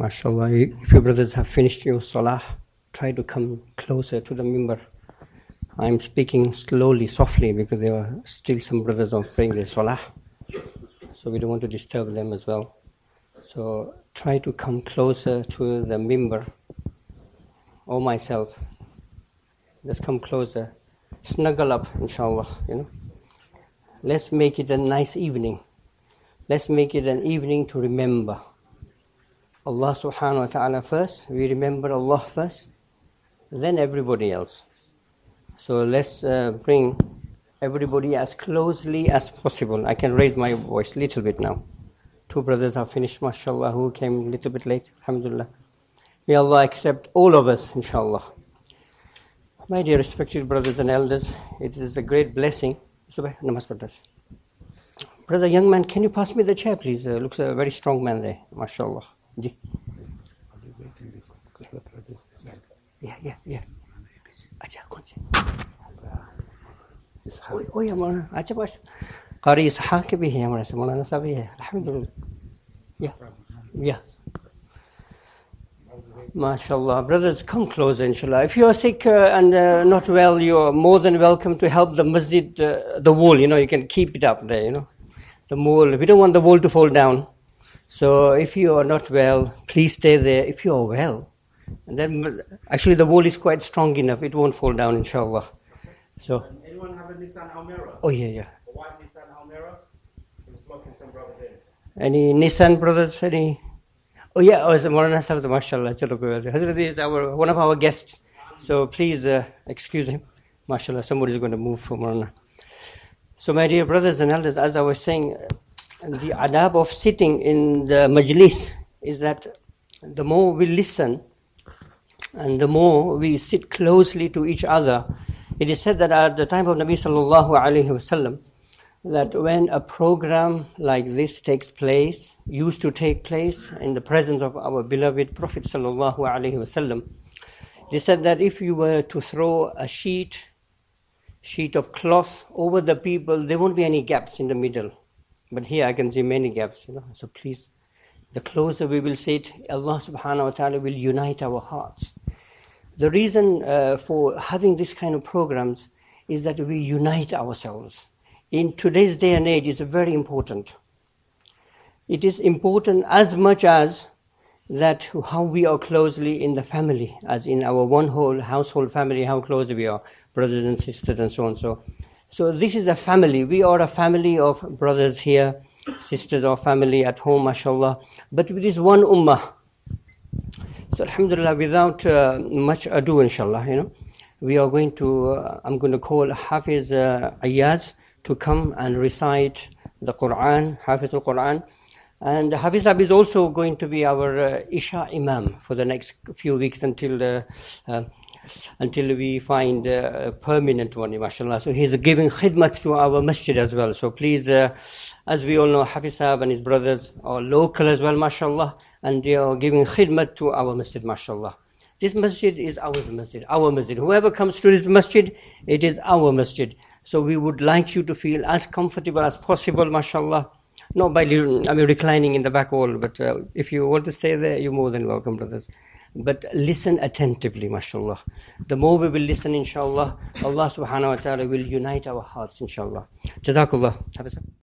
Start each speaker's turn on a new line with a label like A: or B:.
A: MashaAllah, if your brothers have finished your salah, try to come closer to the mimbar. I'm speaking slowly, softly, because there are still some brothers are praying their salah. So we don't want to disturb them as well. So try to come closer to the mimbar or oh, myself. Just come closer. Snuggle up, inshallah, you know. Let's make it a nice evening. Let's make it an evening to remember. Allah subhanahu wa ta'ala first, we remember Allah first, then everybody else. So let's uh, bring everybody as closely as possible. I can raise my voice a little bit now. Two brothers have finished, mashallah, who came a little bit late, alhamdulillah. May Allah accept all of us, inshallah. My dear respected brothers and elders, it is a great blessing. Brother, young man, can you pass me the chair, please? Uh, looks a very strong man there, mashallah. Yeah, yeah, yeah. अच्छा कौन से वही हमारा अच्छा बस कारी इसहाक भी है हमारे से मौलाना साहब भी है अल्हम्दुलिल्लाह या या MashaAllah. Brothers, come closer, inshallah. If you are sick uh, and uh, not well, you are more than welcome to help the masjid, uh, the wall, you know, you can keep it up there, you know. The wall, we don't want the wall to fall down. So if you are not well, please stay there. If you are well, and then actually the wall is quite strong enough; it won't fall down, inshallah. So.
B: Anyone have a Nissan Almera?
A: Oh yeah, yeah.
B: A white Nissan Almera is blocking some brothers in.
A: Any Nissan brothers? Any? Oh yeah, oh, Maulana Sahib, mashallah. Hazrat is our, one of our guests. So please uh, excuse him. Mashallah, somebody is going to move for Maulana. So my dear brothers and elders, as I was saying, the adab of sitting in the majlis is that the more we listen and the more we sit closely to each other, it is said that at the time of Nabi sallallahu alaihi wasallam, that when a program like this takes place, used to take place in the presence of our beloved Prophet sallallahu alaihi wasallam, it is said that if you were to throw a sheet, sheet of cloth over the people, there won't be any gaps in the middle but here I can see many gaps, you know. So please, the closer we will sit, Allah subhanahu wa ta'ala will unite our hearts. The reason uh, for having this kind of programs is that we unite ourselves. In today's day and age, it's very important. It is important as much as that how we are closely in the family, as in our one whole household family, how close we are, brothers and sisters and so on. So so this is a family. We are a family of brothers here, sisters or family at home, mashallah. But with this one ummah. So alhamdulillah, without uh, much ado, inshallah, you know, we are going to, uh, I'm going to call Hafiz uh, Ayaz to come and recite the Quran, Hafiz al-Quran. And Hafiz Ab is also going to be our uh, Isha Imam for the next few weeks until the uh, until we find a permanent one, mashallah. So he's giving khidmat to our masjid as well. So please, uh, as we all know, Hafiz Sahab and his brothers are local as well, mashallah, and they are giving khidmat to our masjid, mashallah. This masjid is our masjid, our masjid. Whoever comes to this masjid, it is our masjid. So we would like you to feel as comfortable as possible, mashallah. Not by, I mean, reclining in the back wall, but uh, if you want to stay there, you're more than welcome, brothers. But listen attentively, mashallah. The more we will listen, inshallah, Allah subhanahu wa ta'ala will unite our hearts, inshallah. Jazakallah.